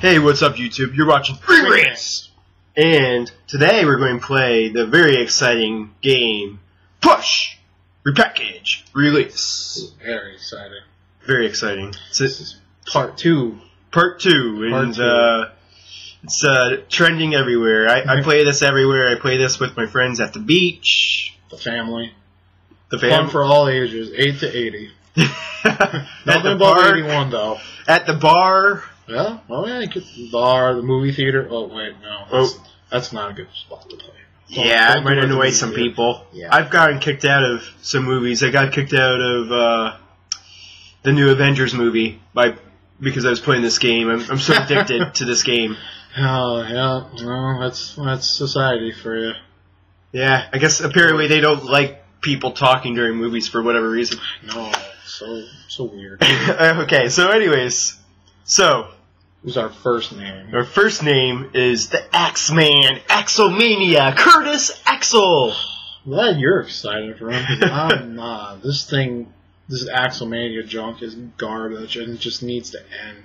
Hey, what's up, YouTube? You're watching Ring Rants! And today we're going to play the very exciting game Push! Repackage! Release. Very exciting. Very exciting. It's This is part two. part two, Part and two. Uh, it's uh, trending everywhere. I, I play this everywhere. I play this with my friends at the beach. The family. The family. Fun for all ages, 8 to 80. at Nothing the above bar. 81, though. At the bar. Yeah? Oh, yeah, you could, the bar, the movie theater. Oh, wait, no. That's, Oh. that's not a good spot to play. Don't- Yeah, I don't might do it at the annoy movie some theater. people. Yeah. I've gotten kicked out of some movies. I got kicked out of uh, the new Avengers movie by because I was playing this game. I'm, I'm so addicted to this game. Oh, yeah. Well, that's, that's society for you. Yeah, I guess apparently they don't like people talking during movies for whatever reason. No, so, so weird. okay, so anyways, so Who's our first name? our first name is the Axeman, Axelmania, Curtis Axel. Glad you're excited for him. I'm not. This thing, this Axelmania junk is garbage and it just needs to end.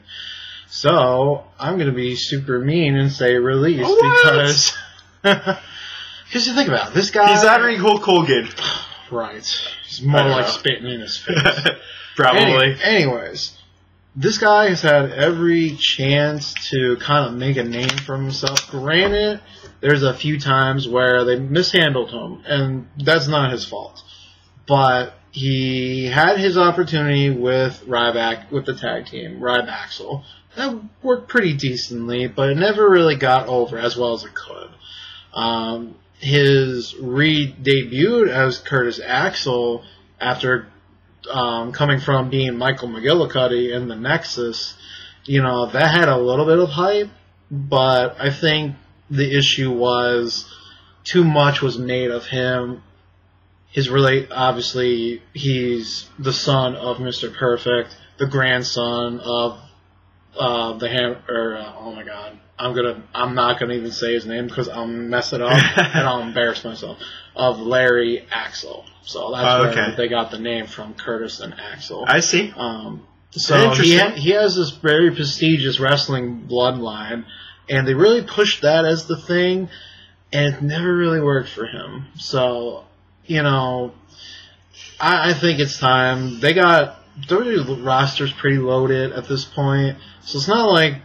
So I'm gonna be super mean and say release What? because because you think about it, this guy. He's honoring Hulk Hogan. right. He's more like know. spitting in his face. Probably. Any- anyways, this guy has had every chance to kind of make a name for himself. Granted, there's a few times where they mishandled him, and that's not his fault. But he had his opportunity with Ryback, with the tag team, Rybaxel. That worked pretty decently, but it never really got over as well as it could. Um, his re-debuted as Curtis Axel after um, coming from being Michael McGillicutty in the Nexus, you know, that had a little bit of hype, but I think the issue was too much was made of him. His relate, obviously, he's the son of Mr. Perfect, the grandson of uh, the ham, or uh, oh my god, I'm gonna, I'm not gonna even say his name because I'll mess it up and I'll embarrass myself. Of Larry Axel, so that's Oh, where they got the name from, Curtis and Axel. I see. Um, so he, ha- he has this very prestigious wrestling bloodline, and they really pushed that as the thing, and it never really worked for him. So, you know, I, I think it's time. They got WWE roster's pretty loaded at this point, so it's not like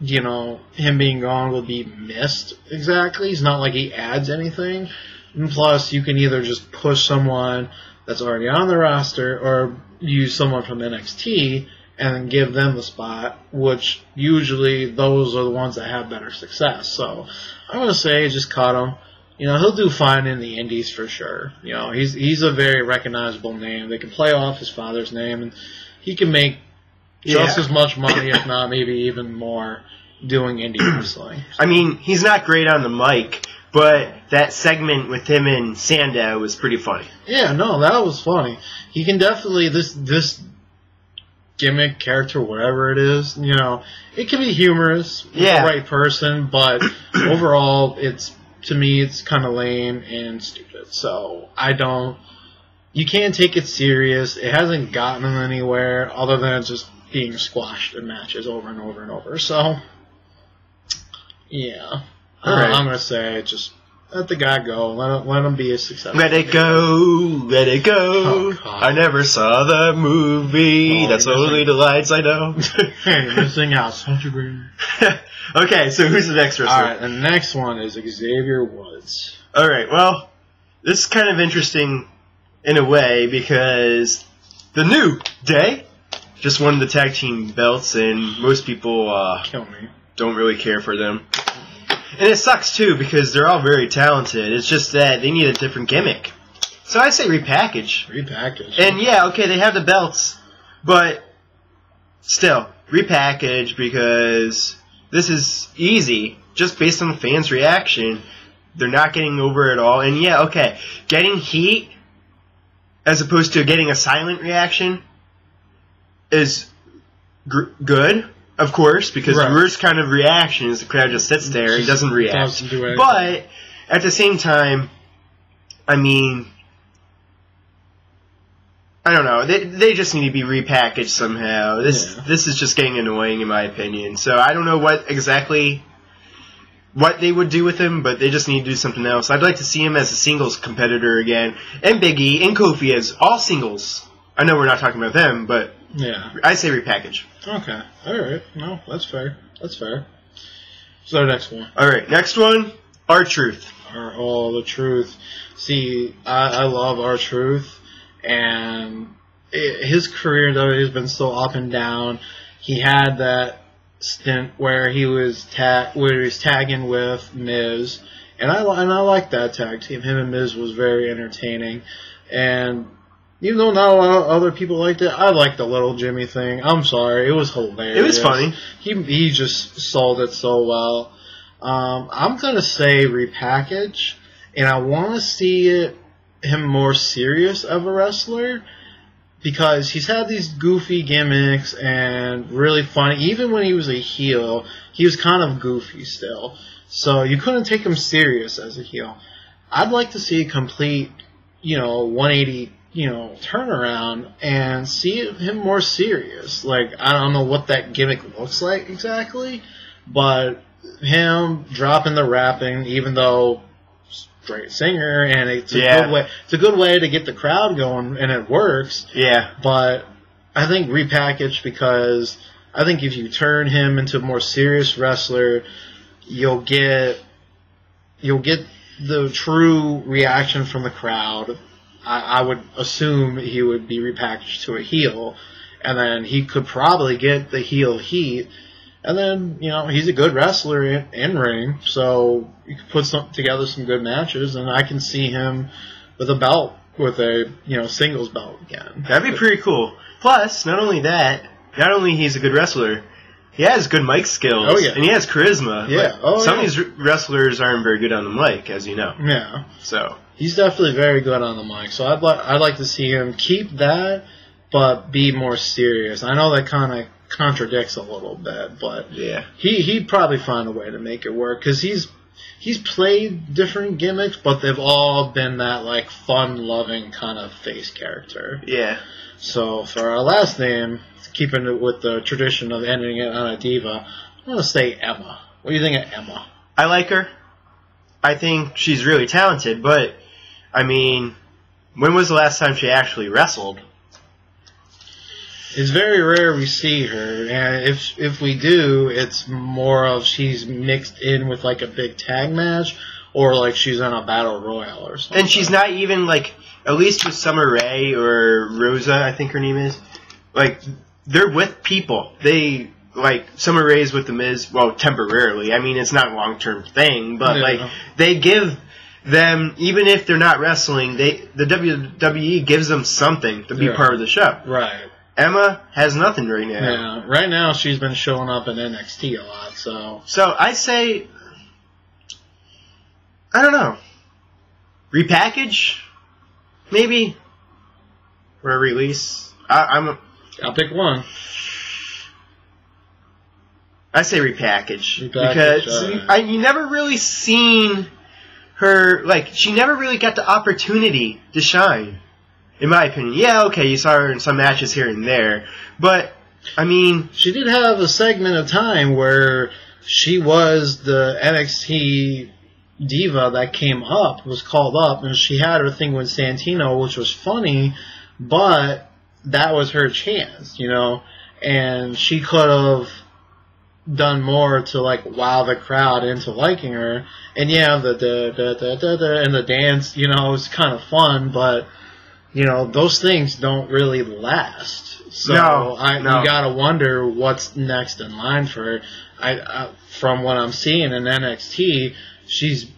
you know him being gone will be missed exactly. It's not like he adds anything. And plus, you can either just push someone that's already on the roster or use someone from NXT and then give them the spot, which usually those are the ones that have better success. So I'm gonna say just cut him. You know, he'll do fine in the indies for sure. You know, he's he's a very recognizable name. They can play off his father's name and he can make just Yeah. as much money, if not maybe even more, doing indie wrestling. I mean, he's not great on the mic, but that segment with him and Sandow was pretty funny. Yeah, no, that was funny. He can definitely this this gimmick character, whatever it is, you know, it can be humorous with Yeah. the right person, but overall, it's to me, it's kind of lame and stupid. So I don't. You can't take it serious. It hasn't gotten anywhere other than just being squashed in matches over and over and over. So yeah, right. I'm gonna say just let the guy go. Let him, let him be a success. Let it go, let it go. Oh, I never saw the movie. Oh, That's you're only missing- the lights I know. Hey, you're missing out. Such a great. okay, so who's the next wrestler? All right, the next one is Xavier Woods. All right. Well, this is kind of interesting in a way because the new day just won the tag team belts, and most people uh, Kill me. don't really care for them. And it sucks too because they're all very talented. It's just that they need a different gimmick. So I say repackage. Repackage. And yeah, okay, they have the belts, but still repackage because this is easy just based on the fans' reaction. They're not getting over it all, and yeah, okay, getting heat as opposed to getting a silent reaction is gr- good, of course, because Right. the worst kind of reaction is the crowd just sits there and doesn't react. Doesn't do. But at the same time, I mean, I don't know. They they just need to be repackaged somehow. This Yeah. this is just getting annoying in my opinion. So I don't know what exactly what they would do with him, but they just need to do something else. I'd like to see him as a singles competitor again, and Biggie and Kofi as all singles. I know we're not talking about them, but Yeah. I say repackage. Okay. All right. No, that's fair. That's fair. So our next one. All right, next one, R-Truth. Are all the truth. See, I, I love R-Truth, and i his career though has been so up and down. He had that stint where he was tag where he was tagging with Miz, and I and I like that tag team. Him and Miz was very entertaining, and even though not a lot of other people liked it, I liked the little Jimmy thing. I'm sorry, it was hilarious. It was funny. He he just sold it so well. Um, I'm gonna say repackage, and I want to see it him more serious of a wrestler because he's had these goofy gimmicks and really funny. Even when he was a heel, he was kind of goofy still. So you couldn't take him serious as a heel. I'd like to see a complete, you know, 180, you know, turnaround and see him more serious. Like I don't know what that gimmick looks like exactly, but him dropping the rapping, even though great singer and it's a Yeah. good way it's a good way to get the crowd going and it works Yeah, but I think repackaged because I think if you turn him into a more serious wrestler, you'll get you'll get the true reaction from the crowd. I, I would assume he would be repackaged to a heel, and then he could probably get the heel heat. And then you know he's a good wrestler in, in ring, so you could put some together some good matches, and I can see him with a belt, with a you know singles belt again. that'd be pretty cool. Plus, not only that, not only he's a good wrestler, he has good mic skills. Oh, yeah. and he has charisma. Yeah. Oh, some yeah. of these wrestlers aren't very good on the mic, as you know. Yeah. So He's definitely very good on the mic, so I'd like I'd like to see him keep that, but be more serious. I know that kind of contradicts a little bit, but yeah, he he'd probably find a way to make it work because he's he's played different gimmicks, but they've all been that like fun loving kind of face character. yeah. So for our last name, keeping it with the tradition of ending it on a diva, I'm gonna say Emma. What do you think of Emma? I like her. I think she's really talented, but I mean, when was the last time she actually wrestled? It's very rare we see her, and if if we do, it's more of she's mixed in with like a big tag match, or like she's on a battle royal or something. And she's not even like, at least with Summer Rae or Rosa, I think her name is. Like, they're with people. They like Summer Rae's with the Miz. Well, temporarily. I mean, it's not a long term thing, but Yeah. like they give them even if they're not wrestling, they the WWE gives them something to be Yeah. part of the show. right. Emma has nothing right now. Yeah. Right now, she's been showing up in NXT a lot, so So I say, I don't know, repackage, maybe, or a release. I, I'm, I'll pick one. I say repackage, Repackage, because alright. I you never really seen her like she never really got the opportunity to shine. In my opinion, yeah, okay, you saw her in some matches here and there, but I mean, She did have a segment of time where she was the NXT diva that came up, was called up, and she had her thing with Santino, which was funny, but that was her chance, you know, and she could have done more to like wow the crowd into liking her. And yeah, the the the the, the, and the dance, you know, it was kind of fun, but you know, those things don't really last. So No, I no. you gotta wonder what's next in line for her. I, I from what I'm seeing in NXT, she's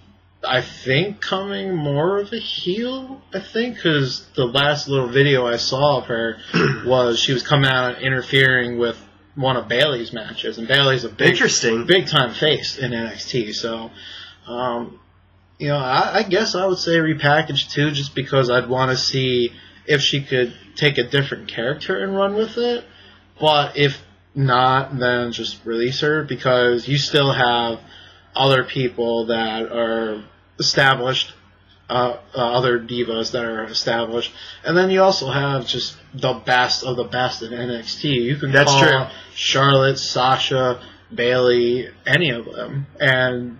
I think coming more of a heel. I think because the last little video I saw of her was she was coming out and interfering with one of Bayley's matches, and Bayley's a big interesting. big time face in NXT. So, um, you know, I, I guess I would say repackage too, just because I'd want to see if she could take a different character and run with it. But if not, then just release her because you still have other people that are established uh, uh, other divas that are established, and then you also have just the best of the best in NXT. You can That's call true. Charlotte, Sasha, Bayley, any of them, and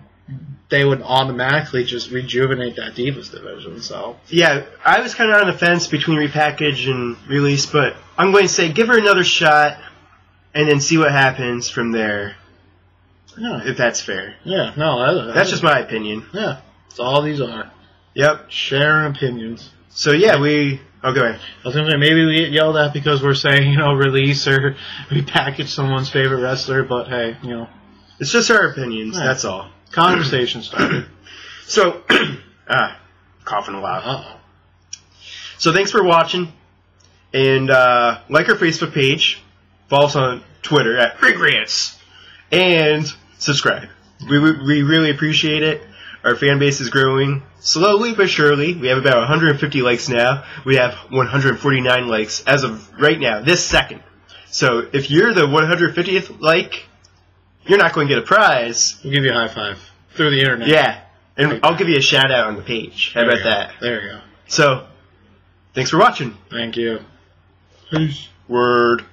they would automatically just rejuvenate that divas division. So Yeah, I was kind of on the fence between repackage and release, but I'm going to say give her another shot and then see what happens from there, yeah, if that's fair. yeah, no, that, That's just my opinion. yeah. That's all these are Yep. sharing opinions. So yeah, we. Oh, go ahead. I was gonna say maybe we get yelled at because we're saying you know release or repackage someone's favorite wrestler, but hey, you know It's just our opinions. Yeah. That's all. Conversation started. So, ah, coughing a lot. Uh oh. So thanks for watching, and uh, like our Facebook page, follow us on Twitter at RingRants, and subscribe. We, we, we really appreciate it. Our fan base is growing slowly but surely. We have about 150 likes now. We have 149 likes as of right now, this second. So if you're the 150th like, you're not going to get a prize. We'll give you a high five through the internet. Yeah, and I'll give you a shout out on the page. How There about that? There you go. So, thanks for watching. Thank you. Peace. Word.